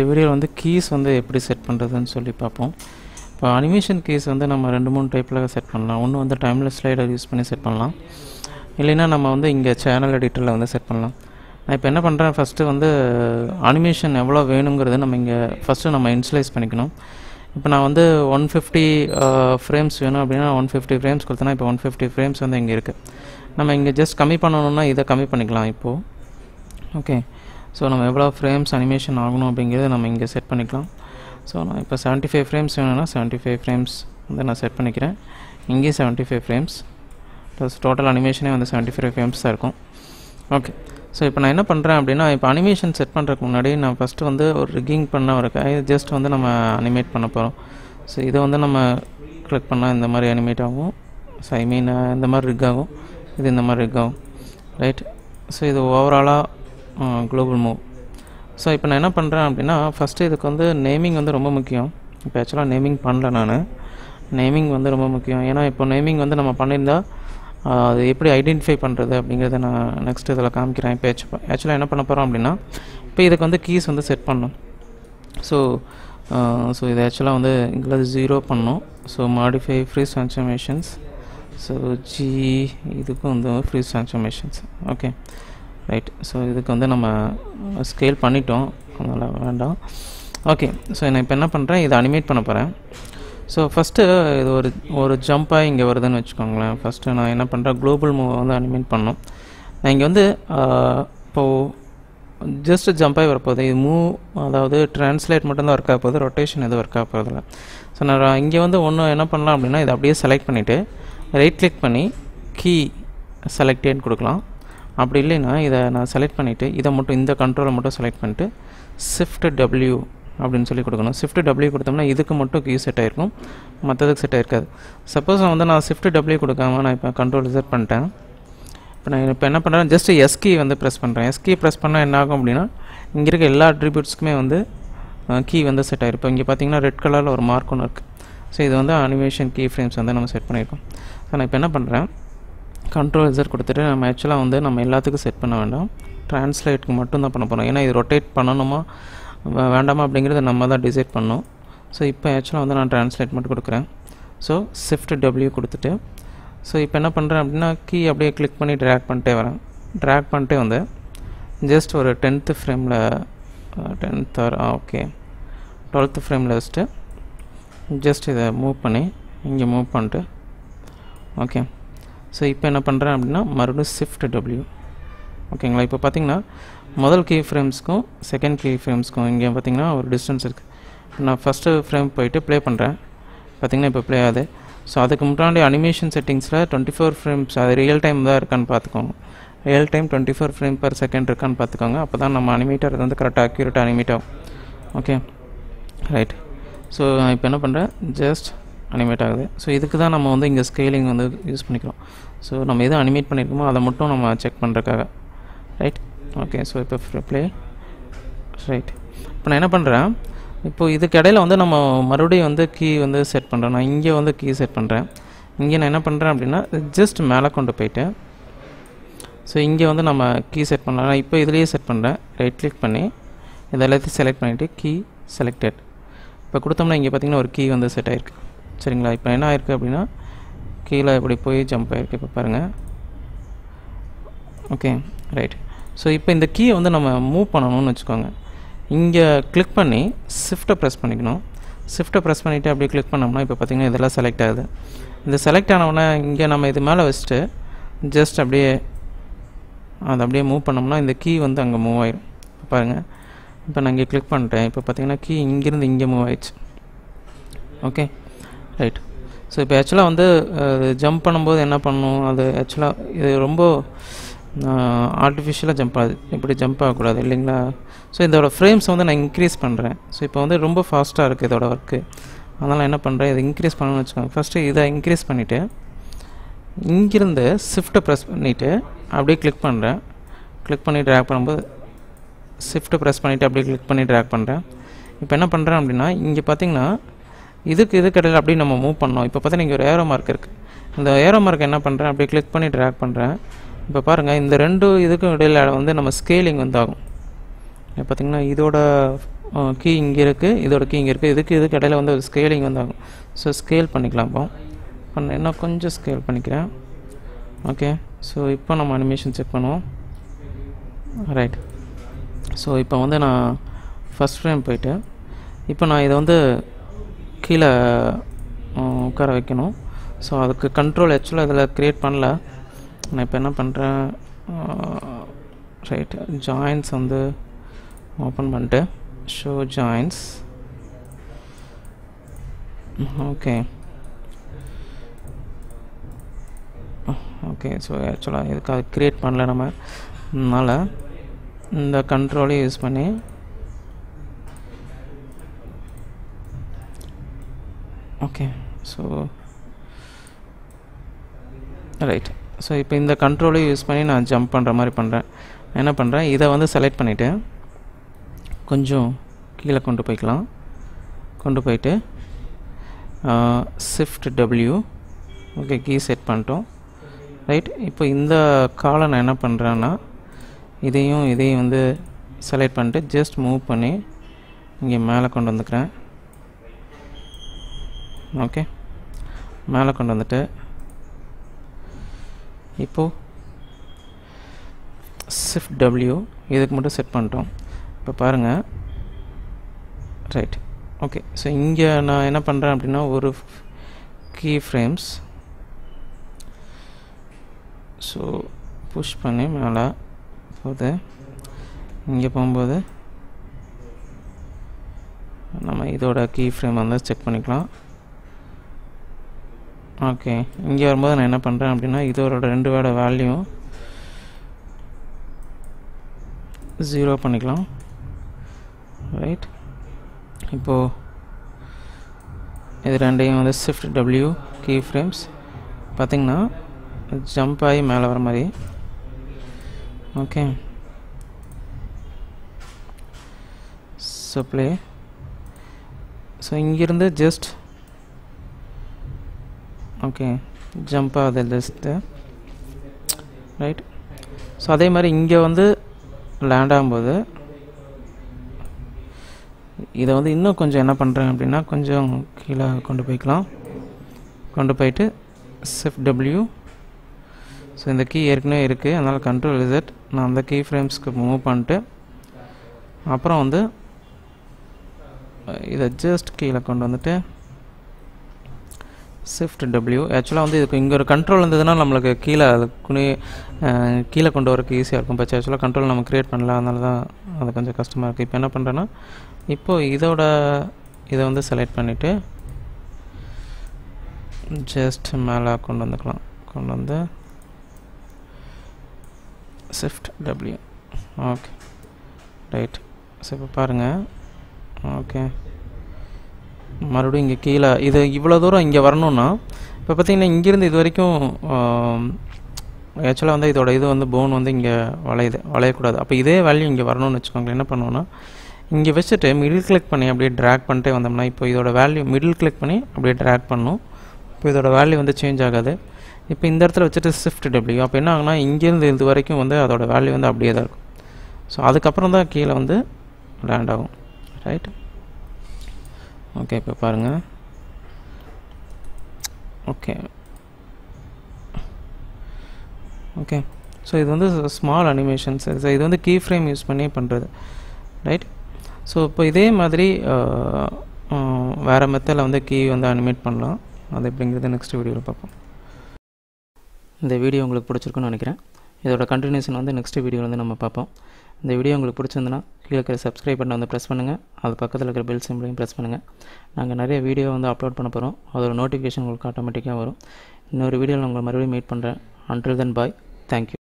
இந்த வீடியோவில் வந்து கீஸ் வந்து எப்படி செட் பண்ணுறதுன்னு சொல்லி பார்ப்போம். இப்போ அனிமேஷன் கீஸ் வந்து நம்ம ரெண்டு மூணு டைப்பில் செட் பண்ணலாம். ஒன்று வந்து டைம்லெஸ் ஸ்லைடர் யூஸ் பண்ணி செட் பண்ணலாம். இல்லைன்னா நம்ம வந்து இங்கே சேனல் எடிட்டரில் வந்து செட் பண்ணலாம். நான் இப்போ என்ன பண்ணுறேன் ஃபஸ்ட்டு வந்து அனிமேஷன் எவ்வளோ வேணுங்கிறத நம்ம இங்கே ஃபஸ்ட்டு நம்ம இன்சுலைஸ் பண்ணிக்கணும். இப்போ நான் வந்து ஒன் ஃபிஃப்டி ஃப்ரேம்ஸ் வேணும் அப்படின்னா ஒன் ஃபிஃப்டி ஃப்ரேம்ஸ் கொடுத்தனா இப்போ ஒன் ஃபிஃப்டி ஃப்ரேம்ஸ் வந்து இங்கே இருக்குது நம்ம இங்கே ஜஸ்ட் கம்மி பண்ணணுன்னா இதை கம்மி பண்ணிக்கலாம் இப்போது ஓகே ஸோ நம்ம எவ்வளோ ஃப்ரேம்ஸ் அனிமேஷன் ஆகணும் அப்படிங்கிறத நம்ம இங்கே செட் பண்ணிக்கலாம். ஸோ நான் இப்போ செவன்ட்டி ஃபைவ் ஃப்ரேம்ஸ் வேணும்னா செவன்ட்டி ஃபைவ் ஃப்ரேம்ஸ் வந்து நான் செட் பண்ணிக்கிறேன். இங்கேயும் seventy five frames plus total அனிமேஷனே வந்து செவன்ட்டி ஃபைவ் ஃப்ரேம்ஸ் தான் இருக்கும். ஓகே ஸோ இப்போ நான் என்ன பண்ணுறேன் அப்படின்னா இப்போ அனிமேஷன் செட் பண்ணுறதுக்கு முன்னாடி நான் ஃபஸ்ட்டு வந்து ஒரு ரிக்கிங் பண்ண ஒரு ஜஸ்ட் வந்து நம்ம அனிமேட் பண்ண போகிறோம் ஸோ இதை வந்து நம்ம கிளிக் பண்ணால் இந்த மாதிரி அனிமேட் ஆகும். ஸோ ஐ மீன் இந்த மாதிரி ரிக் ஆகும். இது இந்த மாதிரி ரிக் ஆகும். ரைட் ஸோ இது ஓவராலாக குளோபல் மூவ் ஸோ இப்போ நான் என்ன பண்ணுறேன் அப்படின்னா ஃபஸ்ட்டு இதுக்கு வந்து நேமிங் வந்து ரொம்ப முக்கியம். இப்போ ஆக்சுவலாக நேமிங் பண்ணல நான். நேமிங் வந்து ரொம்ப முக்கியம். ஏன்னா இப்போ நேமிங் வந்து நம்ம பண்ணியிருந்தால் அது எப்படி ஐடென்டிஃபை பண்ணுறது அப்படிங்கிறத நான் நெக்ஸ்ட் இதில் காமிக்கிறேன். இப்போ ஆக்சுவலாக என்ன பண்ண போகிறோம் அப்படின்னா இப்போ இதுக்கு வந்து கீஸ் வந்து செட் பண்ணணும். ஸோ ஸோ இது ஆக்சுவலாக வந்து இங்கே ஜீரோ பண்ணும் so modify freeze transformations so G இதுக்கும் வந்து freeze transformations okay right so இதுக்கு வந்து நம்ம ஸ்கேல் பண்ணிட்டோம். அதனால் வேண்டாம். ஓகே ஸோ நான் இப்போ என்ன பண்ணுறேன் இதை அனிமேட் பண்ண போகிறேன் ஸோ ஃபஸ்ட்டு இது ஒரு ஒரு ஜம்ப்பாக இங்கே வருதுன்னு வச்சுக்கோங்களேன். ஃபஸ்ட்டு நான் என்ன பண்ணுறேன் குளோபல் மூவை வந்து அனிமேட் பண்ணோம் நான் இங்கே வந்து இப்போது ஜஸ்ட் ஜம்ப்பாகி வரப்போகுது. இது மூவ் அதாவது ட்ரான்ஸ்லேட் மட்டும்தான் ஒர்க் ஆக போகுது. ரொட்டேஷன் எதுவும் ஒர்க் ஆக போகிறதில்ல ஸோ நான் இங்கே வந்து ஒன்று என்ன பண்ணலாம் அப்படின்னா இதை அப்படியே செலக்ட் பண்ணிவிட்டு ரைட் கிளிக் பண்ணி கீ செலக்டேன்னு கொடுக்கலாம். அப்படி இல்லைன்னா இதை நான் செலக்ட் பண்ணிவிட்டு இதை மட்டும் இந்த கண்ட்ரோலை மட்டும் செலக்ட் பண்ணிட்டு ஷிஃப்ட் டபிள்யூ அப்படின்னு சொல்லி கொடுக்கணும். ஷிஃப்ட் டபிள்யூ கொடுத்தோம்னா இதுக்கு மட்டும் கீ செட் ஆகிருக்கும் மற்றதுக்கு செட் ஆகிருக்காது சப்போஸ் நான் வந்து நான் ஷிஃப்ட் டபிள்யூ கொடுக்காம நான் இப்போ கண்ட்ரோல் செட் பண்ணிட்டேன். இப்போ நான் இப்போ என்ன பண்ணுறேன் ஜஸ்ட் எஸ்கி வந்து ப்ரெஸ் பண்ணுறேன் எஸ்கி ப்ரெஸ் பண்ணால் என்ன ஆகும் அப்படின்னா இங்கே இருக்க எல்லா அட்ரிபியூட்ஸ்க்குமே வந்து கீ வந்து செட் ஆகிருக்கும் இங்கே பார்த்தீங்கன்னா ரெட் கலரில் ஒரு மார்க் ஒன்று இருக்குது ஸோ இது வந்து அனிமேஷன் கீ ஃப்ரேம்ஸ் வந்து நம்ம செட் பண்ணியிருக்கோம் ஸோ நான் இப்போ என்ன பண்ணுறேன் கண்ட்ரோல் ரிசர்வ் கொடுத்துட்டு நம்ம ஆக்சுவலாக வந்து நம்ம எல்லாத்துக்கும் செட் பண்ண வேண்டாம். ட்ரான்ஸ்லேட்டுக்கு மட்டும் தான் பண்ண போகிறோம் ஏன்னா இது ரொட்டேட் பண்ணணுமா? வேண்டாமா அப்படிங்கிறத நம்ம தான் டிசைட் பண்ணோம் ஸோ இப்போ ஆக்சுவலாக வந்து நான் ட்ரான்ஸ்லேட் மட்டும் கொடுக்குறேன். ஸோ ஷிஃப்ட் டபிள்யூ கொடுத்துட்டு ஸோ இப்போ என்ன பண்ணுறேன் அப்படின்னா கீ அப்படியே கிளிக் பண்ணி ட்ராக் பண்ணிட்டே வரேன். ட்ராக் பண்ணிட்டே வந்து ஜஸ்ட் ஒரு டென்த்து ஃப்ரேமில் டென்த் ஆர் ஓகே டுவெல்த்து ஃப்ரேமில் வச்சுட்டு ஜஸ்ட் இதை மூவ் பண்ணி இங்கே மூவ் பண்ணிட்டு ஓகே ஸோ இப்போ என்ன பண்ணுறேன் அப்படின்னா மறுபடியும் ஷிஃப்ட் டபிள்யூ ஓகேங்களா இப்போ பார்த்தீங்கன்னா முதல் கீ ஃப்ரேம்ஸ்க்கும் செகண்ட் கீ ஃப்ரேம்ஸ்க்கும் இங்கே பார்த்தீங்கன்னா ஒரு டிஸ்டன்ஸ் இருக்குது நான் ஃபஸ்ட்டு ஃப்ரேம் போயிட்டு ப்ளே பண்ணுறேன் பார்த்தீங்கன்னா இப்போ ப்ளே ஆகுது. ஸோ அதுக்கு முன்னாடி அனிமேஷன் செட்டிங்ஸில் டுவெண்ட்டி ஃபோர் ஃப்ரேம்ஸ் அது ரியல் டைம் தான் இருக்கான்னு பார்த்துக்கோங்க real time twenty four frame per second இருக்கான்னு பார்த்துக்கோங்க அப்போ தான் நம்ம அனிமேட்டர் வந்து கரெக்டாக அக்யூரேட்டாக அனிமேட் ஆகும். ஓகே ரைட் ஸோ நான் இப்போ என்ன பண்ணுறேன் ஜஸ்ட் அனிமேட் ஆகுது. ஸோ இதுக்கு தான் நம்ம வந்து இங்கே ஸ்கேலிங் வந்து யூஸ் பண்ணிக்கிறோம். ஸோ நம்ம எது அனிமேட் பண்ணியிருக்கோமோ அதை மட்டும் நம்ம செக் பண்ணுறக்காக ரைட் ஓகே ஸோ இப்போ ப்ளே ரைட் இப்போ நான் என்ன பண்ணுறேன் இப்போது இதுக்கு இடையில வந்து நம்ம மறுபடியும் வந்து கீ வந்து செட் பண்ணுறேன் நான் இங்கே வந்து கீ செட் பண்ணுறேன் இங்கே நான் என்ன பண்ணுறேன் அப்படின்னா ஜஸ்ட் மேலே கொண்டு போயிட்டு ஸோ இங்கே வந்து நம்ம கீ செட் பண்ணலாம். நான் இப்போ இதுலேயே செட் பண்ணுறேன் ரைட் கிளிக் பண்ணி இதை எல்லாத்தையும் செலக்ட் பண்ணிவிட்டு கீ செலக்டட் இப்போ கொடுத்தோம்னா இங்கே பார்த்தீங்கன்னா ஒரு கீ வந்து செட் ஆகிருக்கு சரிங்களா? இப்போ என்ன ஆயிருக்கு அப்படின்னா கீழே இப்படி போய் ஜம்ப் ஆகிருக்கு இப்போ பாருங்கள் ஓகே ரைட் ஸோ இப்போ இந்த கீயை வந்து நம்ம மூவ் பண்ணணும்னு வச்சுக்கோங்க. இங்கே கிளிக் பண்ணி ஷிஃப்ட்டை ப்ரெஸ் பண்ணிக்கணும். ஷிஃப்ட்டை ப்ரெஸ் பண்ணிவிட்டு அப்படியே கிளிக் பண்ணோம்னா இப்போ பார்த்திங்கன்னா இதெல்லாம் செலக்ட் ஆகுது. இந்த செலக்ட் ஆனவுடனே இங்கே நம்ம இது மேலே வச்சுட்டு ஜஸ்ட் அப்படியே அதை அப்படியே மூவ் பண்ணோம்னா இந்த கீ வந்து அங்கே மூவ் ஆயிடும் இப்போ பாருங்கள் இப்போ நான் இங்கே கிளிக் பண்ணிட்டேன். இப்போ பார்த்தீங்கன்னா கீ இங்கேருந்து இங்கே மூவ் ஆயிடுச்சு. ஓகே ரைட் ஸோ இப்போ ஆக்சுவலாக வந்து ஜம்ப் பண்ணும்போது என்ன பண்ணும்? அது ஆக்சுவலாக இது ரொம்ப ஆர்டிஃபிஷியலாக ஜம்ப் ஆகுது. இப்படி ஜம்ப் ஆகக்கூடாது இல்லைங்களா? ஸோ இதோட ஃப்ரேம்ஸ் வந்து நான் இன்க்ரீஸ் பண்ணுறேன் ஸோ இப்போ வந்து ரொம்ப ஃபாஸ்ட்டாக இருக்குது இதோட ஒர்க்கு அதனால் என்ன பண்ணுறேன் இதை இன்க்ரீஸ் பண்ணணும்னு வச்சுக்கோங்க. ஃபஸ்ட்டு இதை இன்க்ரீஸ் பண்ணிவிட்டு இங்கிருந்து ஷிஃப்ட்டை ப்ரெஸ் பண்ணிவிட்டு அப்படியே கிளிக் பண்ணுறேன் கிளிக் பண்ணி ட்ராக் பண்ணும்போது ஷிஃப்ட்டை ப்ரெஸ் பண்ணிவிட்டு அப்படியே கிளிக் பண்ணி ட்ராக் பண்ணுறேன் இப்போ என்ன பண்ணுறேன் அப்படின்னா இங்கே பார்த்தீங்கன்னா இதுக்கு இதுக்கு இடையில அப்படியே நம்ம மூவ் பண்ணோம். இப்போ பார்த்தீங்கன்னா நீங்கள் ஒரு ஏரோ மார்க் இருக்குது இந்த ஏரோ மார்க் என்ன பண்ணுறேன் அப்படியே கிளிக் பண்ணி ட்ராக் பண்ணுறேன் இப்போ பாருங்கள் இந்த ரெண்டு இதுக்கும் இடையில வந்து நம்ம ஸ்கேலிங் வந்து ஆகும் பார்த்திங்கன்னா இதோட கீ இங்கே இருக்குது இதோட கீ இங்கே இருக்குது இதுக்கு இதுக்கு இடையில வந்து ஒரு ஸ்கேலிங் வந்து ஆகும் ஸோ ஸ்கேல் பண்ணிக்கலாம் இப்போ. பண்ண இன்னும் கொஞ்சம் ஸ்கேல் பண்ணிக்கிறேன். ஓகே ஸோ இப்போ நம்ம அனிமேஷன் செக் பண்ணுவோம். ரைட் ஸோ இப்போ வந்து நான் ஃபஸ்ட் ஃப்ரேம் போயிட்டு இப்போ நான் இதை வந்து கீழே உட்கார வைக்கணும். ஸோ அதுக்கு கண்ட்ரோல் ஆக்சுவலாக இதில் க்ரியேட் பண்ணல. நான் இப்போ என்ன பண்ணுறேன் ரைட் ஜாயின்ஸ் வந்து ஓப்பன் பண்ணிட்டு show joints okay okay so ஆக்சுவலாக இதுக்காக க்ரியேட் பண்ணல நம்ம. அதனால் இந்த கண்ட்ரோலே யூஸ் பண்ணி ஓகே ஸோ ரைட் ஸோ இப்போ இந்த கண்ட்ரோலை யூஸ் பண்ணி நான் ஜம்ப் பண்ணுற மாதிரி பண்ணுறேன் என்ன பண்ணுறேன் இதை வந்து செலக்ட் பண்ணிவிட்டு கொஞ்சம் கீழே கொண்டு போய்க்கலாம். கொண்டு போயிட்டு shift W okay key set பண்ணிட்டோம். ரைட் இப்போ இந்த காலை நான் என்ன பண்ணுறேன்னா இதையும் இதையும் வந்து செலக்ட் பண்ணிட்டு ஜஸ்ட் மூவ் பண்ணி இங்கே மேலே கொண்டு வந்துக்கிறேன். ஓகே. மேலே கொண்டு வந்துட்டு இப்போது ஷிஃப்ட் டபிள்யூ இதுக்கு மட்டும் செட் பண்ணிட்டோம். இப்போ பாருங்கள் ரைட் ஓகே ஸோ இங்கே நான் என்ன பண்ணுறேன் அப்படின்னா ஒரு கீ ஃப்ரேம்ஸ் ஸோ புஷ் பண்ணி மேலே போகுது. இங்கே போகும்போது நம்ம இதோட கீ ஃப்ரேம் வந்து செக் பண்ணிக்கலாம். ஓகே. இங்கே வரும்போது நான் என்ன பண்ணுறேன் அப்படின்னா இதோட ரெண்டு வேல்யூ ஜீரோ பண்ணிக்கலாம். ரைட் இப்போது இது ரெண்டையும் வந்து ஷிஃப்ட் டபிள்யூ கீ ஃப்ரேம்ஸ் பார்த்திங்கன்னா ஜம்ப் ஆகி மேலே வர மாதிரி. ஓகே. ஸோ ப்ளே ஸோ இங்கேருந்து ஜஸ்ட் ஓகே ஜம்ப் ஆகுது லிஸ்ட்டு ரைட் ஸோ அதே மாதிரி இங்கே வந்து லேண்ட் ஆகும்போது இதை வந்து இன்னும் கொஞ்சம் என்ன பண்ணுறேன் அப்படின்னா கொஞ்சம் கீழே கொண்டு போய்க்கலாம். கொண்டு போயிட்டு ஷிஃப்ட் டபிள்யூ ஸோ இந்த கீ ஏற்கனவே இருக்குது அதனால் கண்ட்ரோல் இசட் நான் அந்த கீ ஃப்ரேம்ஸ்க்கு மூவ் பண்ணிட்டு அப்புறம் வந்து இதை ஜஸ்ட் கீழே கொண்டு வந்துட்டு ஷிஃப்ட் டபிள்யூ ஆக்சுவலாக வந்து இதுக்கு இங்கே ஒரு கண்ட்ரோல் இருந்ததுன்னா நம்மளுக்கு கீழே அது குனி கீழே கொண்டு வரக்கு ஈஸியாக இருக்கும். பச்சை ஆக்சுவலாக கண்ட்ரோல் நம்ம க்ரியேட் பண்ணல. அதனால தான் அது கொஞ்சம் கஷ்டமாக இருக்குது இப்போ என்ன பண்ணுறேன்னா இப்போது இதோட இதை வந்து செலக்ட் பண்ணிவிட்டு ஜஸ்ட் மேலே கொண்டு வந்துக்கலாம். கொண்டு வந்து shift W okay right so இப்போ பாருங்கள் ஓகே மறுபடியும் இங்கே கீழே இது இவ்வளோ தூரம் இங்கே வரணும்னா இப்போ பார்த்தீங்கன்னா இங்கேருந்து இது வரைக்கும் ஆக்சுவலாக வந்து இதோட இது வந்து போன் வந்து இங்கே வளையுது வளையக்கூடாது. அப்போ இதே வேல்யூ இங்கே வரணும்னு வச்சுக்கோங்களேன் என்ன பண்ணுவோன்னா இங்கே வச்சுட்டு மிடில் கிளிக் பண்ணி அப்படியே ட்ராக் பண்ணிட்டே வந்தோம்னா இப்போ இதோட வேல்யூ மிடில் கிளிக் பண்ணி அப்படியே ட்ராக் பண்ணும். இப்போ இதோட வேல்யூ வந்து சேஞ்ச் ஆகாது. இப்போ இந்த இடத்துல வச்சுட்டு ஷிஃப்ட் டபிள்யூ அப்போ என்ன ஆகுனா இங்கேருந்து இது வரைக்கும் வந்து அதோட வேல்யூ வந்து அப்படியே தான் இருக்கும். ஸோ அதுக்கப்புறம் தான் கீழே வந்து லேண்ட் ஆகும். ரைட் ஓகே இப்போ பாருங்கள் ஓகே ஓகே ஸோ இது வந்து ஸ்மால் அனிமேஷன்ஸ் ஸோ இது வந்து கீ ஃப்ரேம் யூஸ் பண்ணி பண்ணுறது ரைட் ஸோ இப்போ இதே மாதிரி வேறு மெத்தடில் வந்து கீ வந்து அனிமேட் பண்ணலாம். அது எப்படிங்கிறது நெக்ஸ்ட் வீடியோவில் பார்ப்போம். இந்த வீடியோ உங்களுக்கு பிடிச்சிருக்குன்னு நினைக்கிறேன். இதோட கண்டினியூஷன் வந்து நெக்ஸ்ட் வீடியோவில் வந்து நம்ம பார்ப்போம். இந்த வீடியோ உங்களுக்கு பிடிச்சிருந்துன்னா கீழே இருக்கிற சப்ஸ்கிரைப் பட்டனை வந்து ப்ரெஸ் பண்ணுங்கள் அது பக்கத்தில் இருக்கிற பெல் சிம்பிளையும் ப்ரெஸ் பண்ணுங்கள் நாங்கள் நிறைய வீடியோ வந்து அப்லோட் பண்ண போகிறோம் அதோட நோட்டிஃபிகேஷன் உங்களுக்கு ஆட்டோமேட்டிக்காக வரும். இன்னொரு வீடியோவில் உங்களை மறுபடியும் மீட் பண்ணுறேன் அன்டில் தென் பாய் தேங்க்யூ